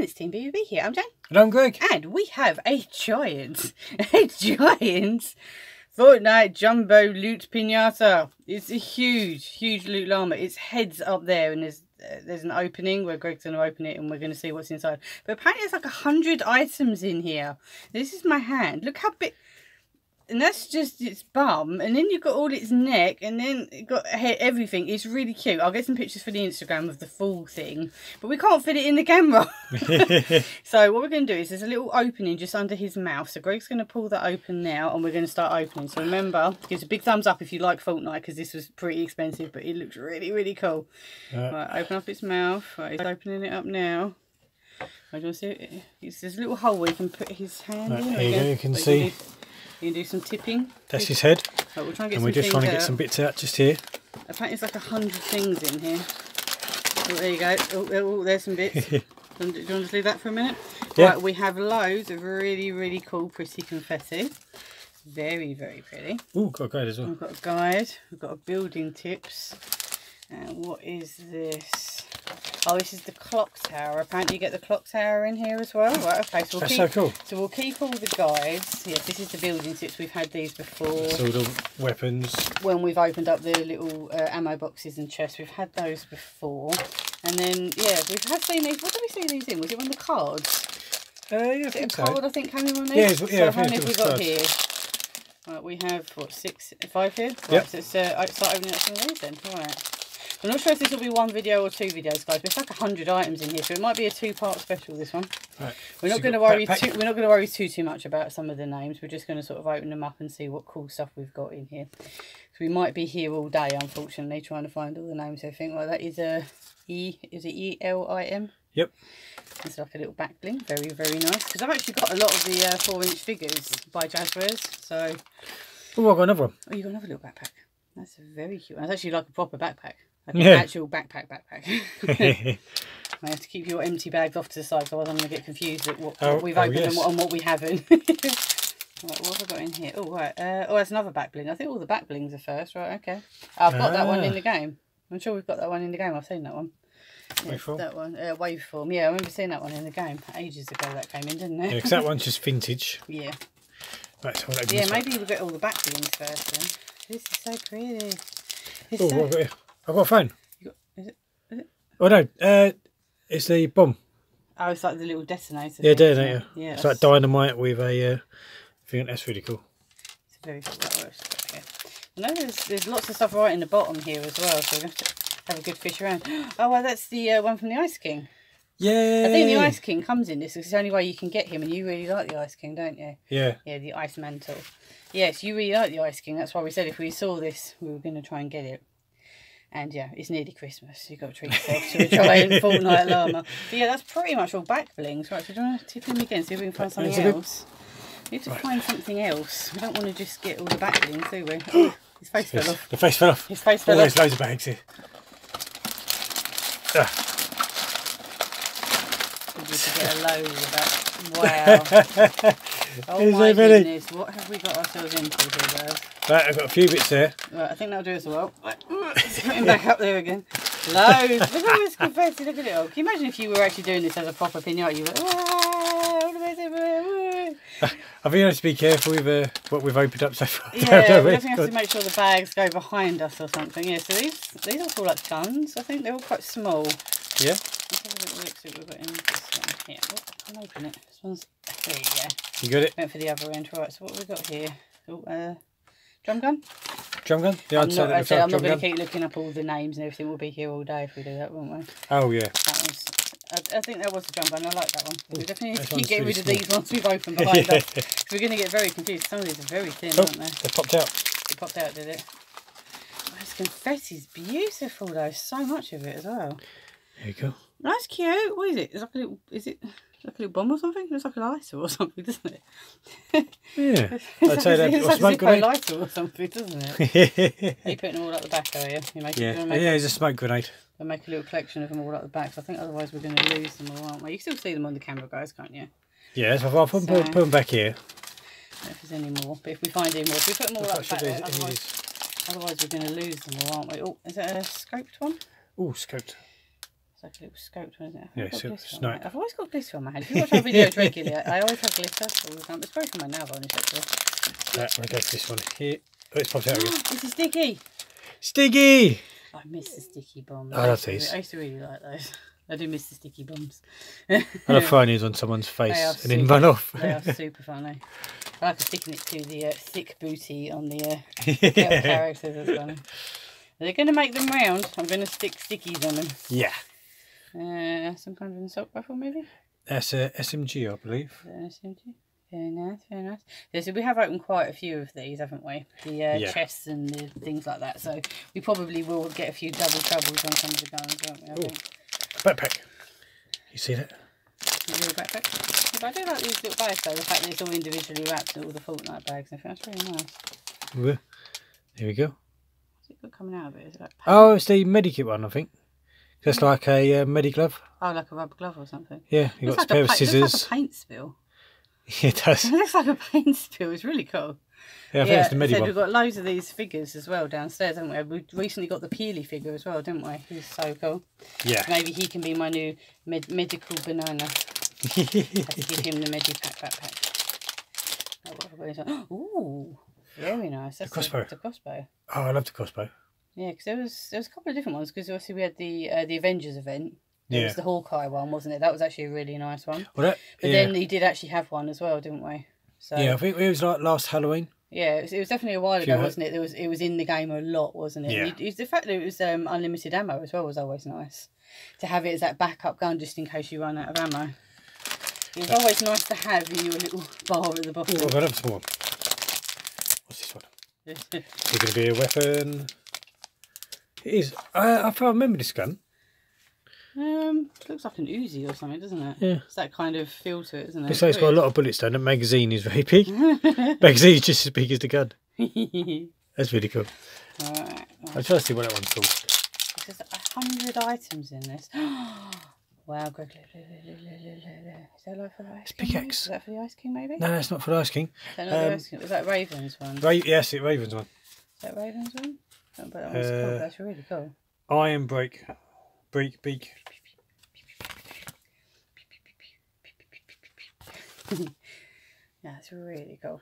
it's Team BBB here. I'm Jan. And I'm Greg. And we have a giant, a giant Fortnite Jumbo Loot Pinata. It's a huge, huge loot llama. Its head's up there and there's uh, there's an opening where Greg's going to open it and we're going to see what's inside. But apparently there's like a hundred items in here. This is my hand. Look how big and that's just its bum and then you've got all its neck and then it got everything. It's really cute. I'll get some pictures for the instagram of the full thing but we can't fit it in the camera. So what we're going to do is there's a little opening just under his mouth. So greg's going to pull that open now and we're going to start opening. So remember give us a big thumbs up if you like fortnite because this was pretty expensive but it looks really really cool. Uh, right open up its mouth. Right he's opening it up now. I don't see it. It's this little hole where you can put his hand right, in. Here you go, you can see. You do some tipping. That's his head. Right, we'll try and, we're just trying to get some bits out just here. Apparently there's like a hundred things in here. Oh, there you go. Oh, oh, oh there's some bits. do you want to just leave that for a minute? Yeah. Right, we have loads of really, really cool, pretty confetti. Very, very pretty. Oh, got a guide as well. We've got a guide. We've got a building tips. And what is this? Oh, this is the clock tower. Apparently you get the clock tower in here as well. Right, okay. So we'll That's keep, so cool. So we'll keep all the guides. Yes, this is the building tips. We've had these before. All the weapons. When we've opened up the little uh, ammo boxes and chests, we've had those before. And then, yeah, we've had seen these. What did we see these in? Was it one of the cards? Uh, yeah, I think a so. card, I think, came in one of Yeah, these? yeah, I so how many have we got cards. here? Right, we have, what, six, five here? Right, Yep. so it's, uh, I start opening up some of these then. Right. I'm not sure if this will be one video or two videos, guys, but it's like a hundred items in here, so it might be a two-part special. This one. Right. We're not you've going to worry too. We're not going to worry too too much about some of the names. We're just going to sort of open them up and see what cool stuff we've got in here. So we might be here all day, unfortunately, trying to find all the names. I think. Well, that is a E. Is it E L I M? Yep. It's like a little back bling. Very very nice. Because I've actually got a lot of the uh, four-inch figures by Jazwares. So Oh, I've got another one. oh, you got another little backpack. That's very cute. That's actually like a proper backpack. Like Yeah. actual backpack backpack. I have to keep your empty bags off to the side, otherwise I'm going to get confused at what, Oh, what we've oh, opened and, what, and what we haven't. right, what have I got in here? Oh, right. Uh, oh, that's another back bling. I think all the back blings are first, right? Okay. I've got that one in Ah. the game. I'm sure we've got that one in the game. I've seen that one. Yes, Waveform? that one. Uh, waveform. Yeah, I remember seeing that one in the game ages ago. That came in, didn't it? Yeah, 'cause that one's just vintage. yeah. Right, so Yeah, maybe we'll get all the back blings first then. This is so pretty. It's Oh, so... what have I got here? I've got a phone. You got- is it- is it? Oh no, uh, it's the bomb. Oh, it's like the little detonator. Yeah, thing, detonator. it? Yeah, it's that's- like dynamite with a uh, thing. That's really cool. It's very cool. I know there's, there's lots of stuff right in the bottom here as well, so we're going to have a good fish around. Oh, well, that's the uh, one from the Ice King. Yeah. I think the Ice King comes in this. It's the only way you can get him, and you really like the Ice King, don't you? Yeah. Yeah, the Ice Mantle. Yes, you really like the Ice King. That's why we said if we saw this, we were going to try and get it. And yeah, it's nearly Christmas. You've got to treat yourself to a giant Fortnite llama. But yeah, that's pretty much all back blings. Right, so do you want to tip him again, see if we can find something There's else? We need to find something else. We don't want to just get all the back blings, do we? Oh, his face fell off. The face fell off. His face fell there's off. loads of bags here. Ah, We to get a load of. Wow. Oh Is my goodness, what have we got ourselves into here, guys? right, I've got a few bits here. Right, I think that'll do as well. Put him back up there again. Loads. Look at this confetti. Look at it all. Can you imagine if you were actually doing this as a proper pinata? You were like, "Wow, all the way everywhere, woo." I think I have to be careful with uh, what we've opened up so far. Yeah, we we? definitely have to make sure the bags go behind us or something. Yeah, so these these all feel like guns. I think they're all quite small. Yeah. Let's have a little look see what we've got in this one. Here, oh, I can open it. This one's there you go. You got it? Went for the other end. Right, so what have we got here? Oh, uh, drum gun. Drum gun? Yeah, I'm I'd say not, that I'd say I'm not going to keep looking up all the names and everything. We'll be here all day if we do that, won't we? Oh, yeah. That was. I, I think that was a drum gun. I like that one. We definitely need to this keep getting really rid of small. these ones we've opened behind us. 'cause we're going to get very confused. Some of these are very thin, Oh, aren't they? they popped out. It popped out, did it? Oh, this confetti's beautiful though. So much of it as well. There you go. That's cute. What is it? It's like a little. Is it like a little bomb or something? It looks like a lighter or something, doesn't it? Yeah. It's I'd say that. it's like a smoke grenade. lighter or something, doesn't it? yeah. You putting them all at the back, are you? You make, Yeah, make, it's a smoke grenade. we'll make a little collection of them all at the back. so I think otherwise we're going to lose them all, aren't we? You can still see them on the camera, guys, can't you? Yeah, so I'll put, put, So- put them back here. If there's any more. But if we find any more, if we put them all at the back, there, is- is otherwise, otherwise we're going to lose them all, aren't we? Oh, is it a scoped one? Oh, scoped. It's like a little scoped one, isn't it? Yeah, always got so- glitter on snipe. I've always got glitter on my hand. If you watch our videos regularly, I always have glitter all the time. It's probably from my nail varnish actually. Right, I'm going to go this one here. Oh, it's popped out again. this is sticky. Stiggy! I miss the sticky bombs. I love used these. I used to really like those. I do miss the sticky bombs. I love throwing these on someone's face and then run off. They are super funny. I like sticking it to the uh, thick booty on the uh, little characters as well. They're going to make them round. I'm going to stick stickies on them. yeah. Uh, some kind of assault rifle, maybe? That's a SMG, I believe. Is that an SMG? Very nice, very nice. Yeah, so we have opened quite a few of these, haven't we? The uh, Yeah. chests and the things like that. So we probably will get a few double troubles on some of the guns, won't we? I think. Backpack. You see that? Little backpack. But I do like these little bags though, the fact that it's all individually wrapped in all the Fortnite bags I think That's really nice. There we go. What's it got coming out of it? Is it like paint? Oh, it's the Medikit one, I think. Just like a uh, Mediglove. Oh, like a rubber glove or something. Yeah, you got a like, pair a of paint, looks like scissors. a paint spill. it does. It looks like a paint spill. It's really cool. Yeah, I think it's the Medi so we've got loads of these figures as well downstairs, haven't we? We recently got the Peely figure as well, didn't we? He's so cool. Yeah. Maybe he can be my new med- medical banana. Give him the Medipack backpack. Oh, what have I got? Ooh, very nice. That's crossbow. A, it's a crossbow. oh, I love the crossbow. Yeah, because there was there was a couple of different ones. Because obviously we had the uh, the Avengers event. There Yeah. was the Hawkeye one, wasn't it? That was actually a really nice one. Well, that, But yeah. then he did actually have one as well, didn't we? So yeah, I think it was like last Halloween. Yeah, it was, it was definitely a while ago, wasn't it? There was it was in the game a lot, wasn't it? Yeah. It, it's the fact that it was um, unlimited ammo as well was always nice. To have it as that backup gun just in case you run out of ammo. It's always nice to have in your little bar at the bottom. Oh. I've got another one. What's this one? Is it going to be a weapon? It is. I, I remember this gun. um, looks like an Uzi or something, doesn't it? Yeah. It's that kind of feel to it, isn't it? Like it's got a lot of bullets though. The magazine is very big. magazine is just as big as the gun. That's really cool. Alright, I'm trying to see what that one's called. There's a hundred items in this. wow, Greg. Is that like for the Ice It's King? pickaxe. Is that for the Ice King, maybe? No, that's not for the Ice King. Is that Um, Ice King? Was that Raven's one? Ra- yes, it Ravens one. Is that Raven's one? But that one's cool. Uh, That's really cool. Iron break, break beak. Yeah, it's really cool.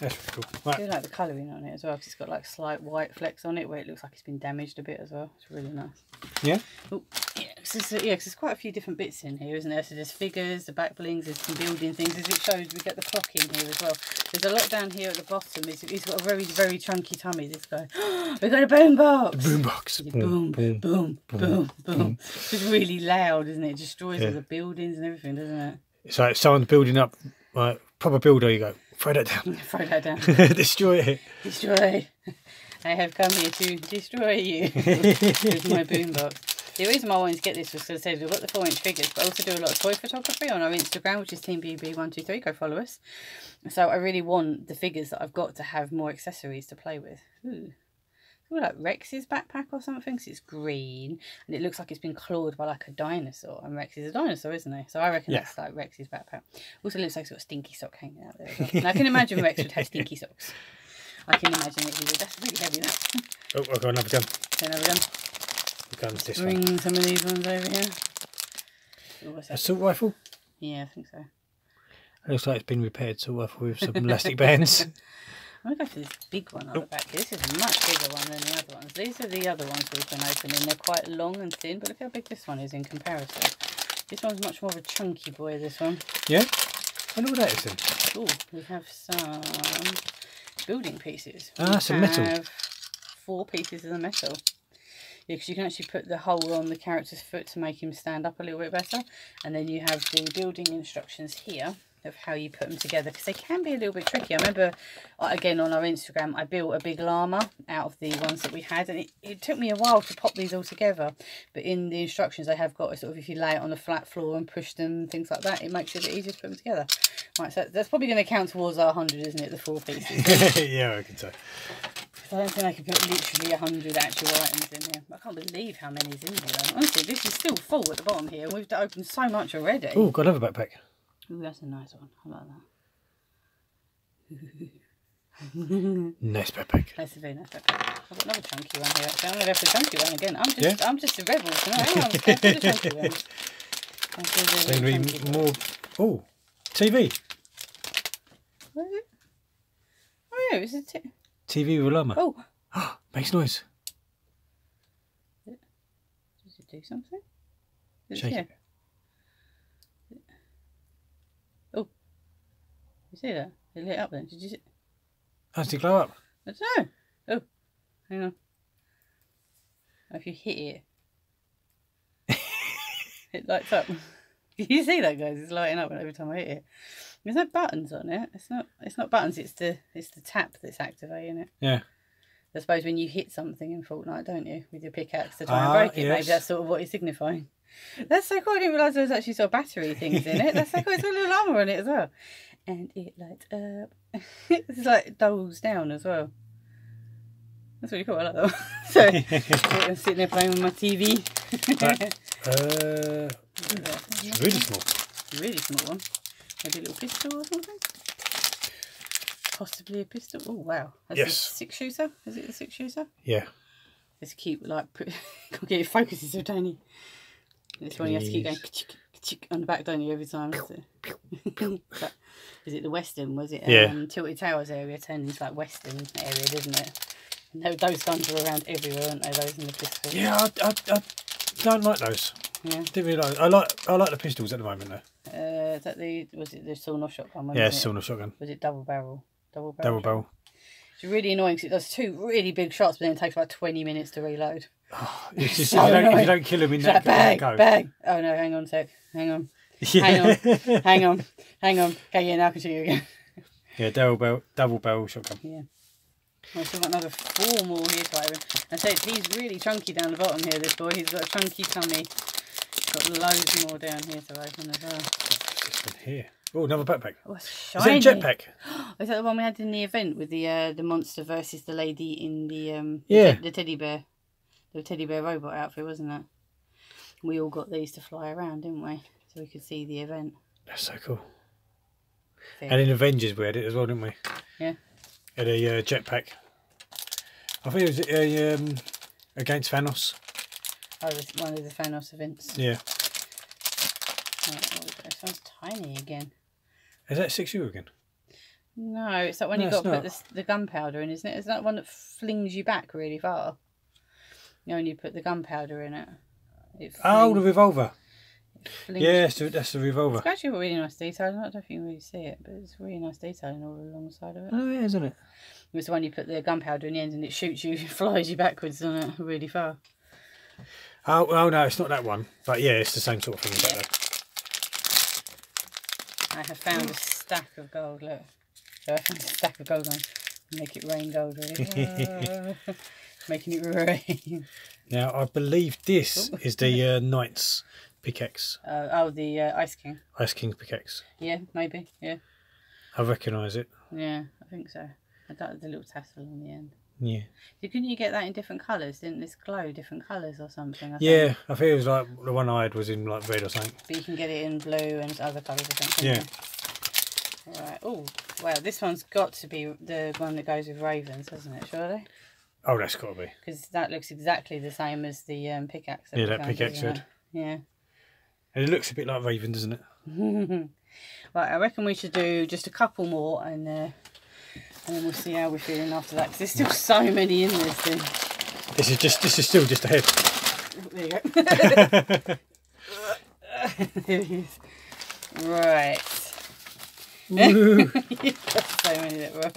That's really cool. I Right, do like the colouring on it as well because it's got like slight white flecks on it where it looks like it's been damaged a bit as well. It's really nice. yeah. Oh, yeah, yeah, 'cause there's quite a few different bits in here, isn't there? So there's figures, the back blings, there's some building things. As it shows, we get the clock in here as well. There's a lot down here at the bottom. He's, he's got a very, very chunky tummy, this guy. We've got a boombox! Boombox. Boom, boom, boom, boom, boom. It's really loud, isn't it? It destroys Yeah. all the buildings and everything, doesn't it? It's like someone's building up, like proper builder. You go, throw that down, Throw that down. destroy it. Destroy. I have come here to destroy you with my boombox. The reason why I wanted to get this was because I said we've got the four inch figures, but I also do a lot of toy photography on our Instagram, which is TeamBBB123. Go follow us. So I really want the figures that I've got to have more accessories to play with. Ooh. Ooh, like Rex's backpack or something something, 'cause it's green and it looks like it's been clawed by like a dinosaur. And Rex is a dinosaur, isn't he? So I reckon Yeah. that's like Rex's backpack. Also looks like it's got stinky sock hanging out there. Well. And I can imagine Rex would have stinky socks. I can imagine that he would. That's really heavy. That. Oh, I've got another gun. So now we're going The gun's this to one. bring some of these ones over here. What's that? Assault rifle. Yeah, I think so. It looks like it's been repaired. Assault rifle with some elastic bands. I'm going to go for this big one on the back. This is a much bigger one than the other ones. These are the other ones we've been opening. They're quite long and thin, but look how big this one is in comparison. This one's much more of a chunky boy, this one. Yeah. I know what that is then. Oh, we have some building pieces. Ah, We some metal. have Four pieces of the metal. Because you can actually put the hole on the character's foot to make him stand up a little bit better. And then you have the building instructions here of how you put them together because they can be a little bit tricky. I remember, uh, again, on our Instagram, I built a big llama out of the ones that we had. And it, it took me a while to pop these all together. But in the instructions, they have got a sort of, if you lay it on the flat floor and push them, things like that, it makes it a easier to put them together. Right, so that's probably going to count towards our 100, isn't it? The four pieces. yeah, I can say. I don't think I could put literally 100 actual items in here. I can't believe how many's in here. Though. Honestly, this is still full at the bottom here. and We've opened so much already. Oh, got another backpack. Ooh, that's a nice one. I like that. Nice backpack. That's a very nice backpack. I've got another chunky one here. Actually. I'm gonna go for the chunky one again. I'm just, I'm just a rebel tonight. I'm going for the chunky one. I'm for the There's going to be one. more. Oh, TV. What is it? Oh yeah, it's a t- TV with llama. Oh, Makes noise. does it do something? Does Shake it. Oh, you see that? It lit up then. Did you see? How does it glow up? I don't know. Oh, hang on. Oh, If you hit it, it lights up. You see that, guys? It's lighting up every time I hit it. There's no buttons on it. It's not. It's not buttons. It's the. It's the tap that's activating it. Yeah. I suppose when you hit something in Fortnite, don't you, with your pickaxe to try and Ah, break it? Maybe that's sort of what it's signifying. That's so cool. I didn't realise there was actually sort of battery things in it. That's so cool. It's got a little armor on it as well, and it lights up. it's like dolls down as well. That's really cool. I like that. One. so I'm sitting there playing with my TV. Uh, it's really small. really small one. Maybe a little pistol or something. Possibly a pistol. Oh wow! That's a Yes. six shooter. Is it a six shooter? Yeah. Let's keep like put, can't get it focuses so tiny. This one you have to keep going on the back, don't you, every time? Is it, But is it the western? Was it Yeah. um, Tilted Towers area into like western area, didn't it? Tho- those guns are around everywhere, aren't they? Those in the pistol. Yeah, I, I, I don't like those. Yeah. Didn't. I like I like the pistols at the moment though. Uh, is that the was it the sawn off shotgun? Yeah, it? still shotgun. Was it double barrel? Double barrel. Double barrel. It's really annoying because it does two really big shots, but then it takes about twenty minutes to reload. It's just, So if, you don't, if you don't kill them in It's that, like, bang, go. bang. Oh no, hang on a sec. Hang on. Yeah. Hang on. hang on, hang on. Okay, yeah, now I can shoot you again. yeah, double barrel, double barrel shotgun. Yeah. I've still got another four more here to open. I said he's really chunky down the bottom here, this boy. He's got a chunky tummy. Got loads more down here to open as well. This one here. Oh, another backpack. Oh, it's Is shiny. that a jetpack? Is that the one we had in the event with the uh, the monster versus the lady in the um the Yeah. the teddy bear, the teddy bear robot outfit, wasn't it? We all got these to fly around, didn't we? So we could see the event. That's so cool. Fair. And in Avengers we had it as well, didn't we? Yeah. Had a uh, jetpack. I think it was uh, um, against Thanos. Oh, this one of the Thanos events. Yeah. Oh, this one's tiny again. Is that six U again? No, it's that one No, you got to put this, the gunpowder in, isn't it? Is that one that flings you back really far? You know, when you put the gunpowder in it. it Oh, the revolver. flings- Yeah, that's the, that's the revolver. It's actually a really nice detail. I don't know if you can really see it, but it's really nice detailing all along the side of it. Oh, yeah, isn't it? It's the one you put the gunpowder in the end and it shoots you, flies you backwards on it really far. Oh, oh no, it's not that one. But yeah, it's the same sort of thing as that. I have found a stack of gold. Look, so I found a stack of gold ones. Make it rain gold, really. Making it rain. Now, I believe this is the uh, Knight's pickaxe, Uh, oh, the uh, Ice King. Ice King's pickaxe. Yeah, maybe. Yeah, I recognise it. yeah, I think so. I got the little tassel on the end. Yeah. So couldn't you get that in different colours? Didn't this glow different colours or something? I think? Yeah, I think it was like the one I had was in like red or something. But you can get it in blue and other colours, I think. Yeah. Right. Oh, wow. This one's got to be the one that goes with ravens, hasn't it? Surely, Oh, that's got to be. because that looks exactly the same as the um, pickaxe. Yeah, that pickaxe did. it? And it looks a bit like Raven, doesn't it? Right. I reckon we should do just a couple more, and uh, and then we'll see how we're feeling after that. Because there's still so many in this thing. This is just this is still just a head. There you go. there it is. Right. So many that were.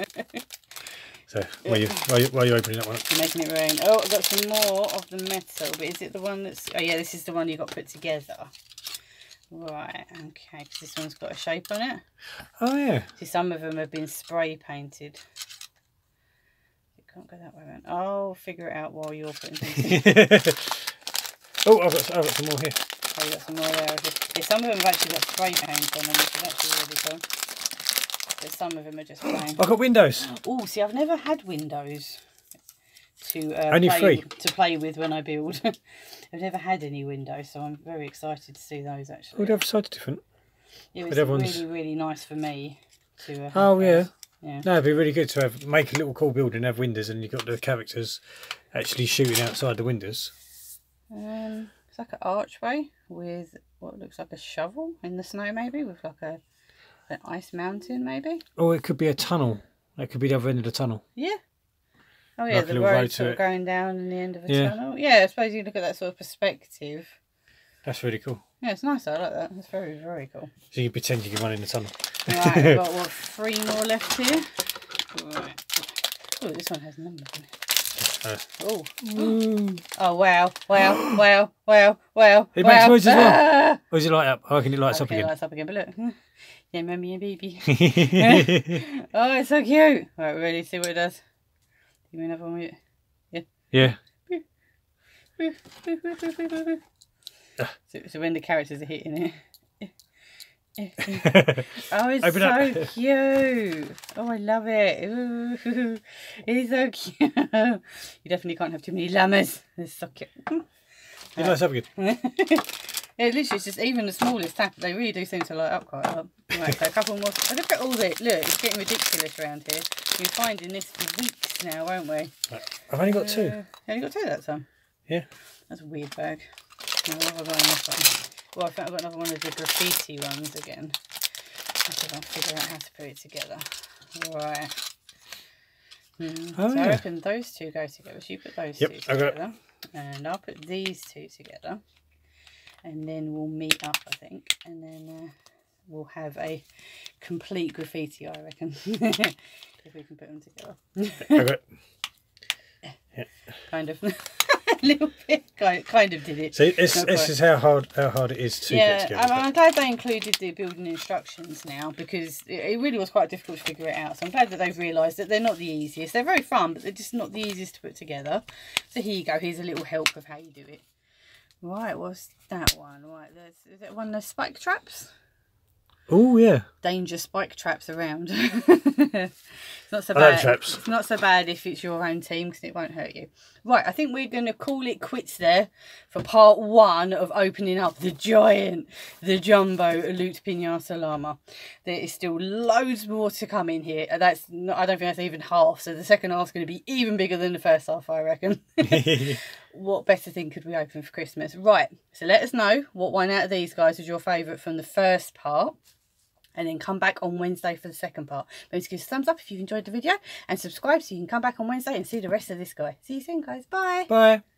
so while you while you, while you opening that one, up. Making it rain. Oh, I've got some more of the metal, but is it the one that's... Oh, yeah, this is the one you got put together. Right, okay, 'cause this one's got a shape on it. oh yeah, See, some of them have been spray painted. It can't go that way around. I'll figure it out while you're putting things in. oh I've got I've got some more here. Oh, you got some more there. you? Yeah, some of them have actually got spray paint on them, which is actually really cool. But some of them are just plain. I've got windows. Oh, see, I've never had windows to uh, Only play, three? to play with when I build. I've never had any windows, so I'm very excited to see those Oh, actually. the other side's different. it but was everyone's- really, really nice for me to. Uh, Oh yeah, those. Yeah. No, it'd be really good to have make a little cool building, have windows, and you've got the characters actually shooting outside the windows. Um, it's like an archway with what looks like a shovel in the snow, maybe with like a an ice mountain, maybe. Or it could be a tunnel. That could be the other end of the tunnel. Yeah. Oh yeah, Like the road road sort of going down in the end of a Yeah. tunnel. Yeah, I suppose you look at that sort of perspective. That's really cool. Yeah, it's nice. I like that. It's very, very cool. So you pretend you can run in the tunnel. Right, we've got what three more left here. Right. Oh, this one has numbers in it. Uh, Oh, Ooh. oh wow, wow, wow, wow, wow. It makes noise as well. Ah! Or is it light up? I can it lights okay, up again. It lights up again. But look, yeah, mummy and baby. oh, it's so cute. Right, ready to see what it does. Give me another one with it. yeah. So, so when the characters are hitting it. Oh, it's Open so up. cute. Oh, I love it. Ooh, it's so cute. You definitely can't have too many llamas. It's so cute. it lights up again. yeah, literally, it's just even the smallest tap. They really do seem to light up quite a lot. Right, so a couple more. Oh, look at all this. Look, it's getting ridiculous around here. We've been finding this for weeks now, won't we? I've only got two. Uh, have you got two that time? Yeah. That's a weird bag. No, what have I got in this one? Well, I think I've got another one of the graffiti ones again. I think I'll figure out how to put it together. Right. Hmm, Oh, so I reckon those two go together. So you put those Yep, two I got it. together. And I'll put these two together. And then we'll meet up, I think. And then uh, we'll have a complete graffiti, I reckon. if we can put them together. Got kind of. a little bit. Kind, kind of did it. See, this, Not this quite. is how hard how hard it is to get Yeah, together. I'm, I'm glad they included the building instructions now because it, it really was quite difficult to figure it out. So I'm glad that they've realised that they're not the easiest. They're very fun, but they're just not the easiest to put together. So here you go. Here's a little help of how you do it. Right, what's that one? Right, there's, is that one of the spike traps? Oh yeah. Danger spike traps around. it's not so I bad. traps. It's not so bad if it's your own team because it won't hurt you. Right, I think we're going to call it quits there for part one of opening up the giant, the jumbo Loot Pinata Llama. There is still loads more to come in here. Uh, That's not, I don't think that's even half. So the second half's going to be even bigger than the first half, I reckon. what better thing could we open for Christmas? Right, so let us know what one out of these guys was your favourite from the first part. And then come back on Wednesday for the second part. Please give us a thumbs up if you've enjoyed the video and subscribe so you can come back on Wednesday and see the rest of this guy. See you soon, guys. Bye. Bye.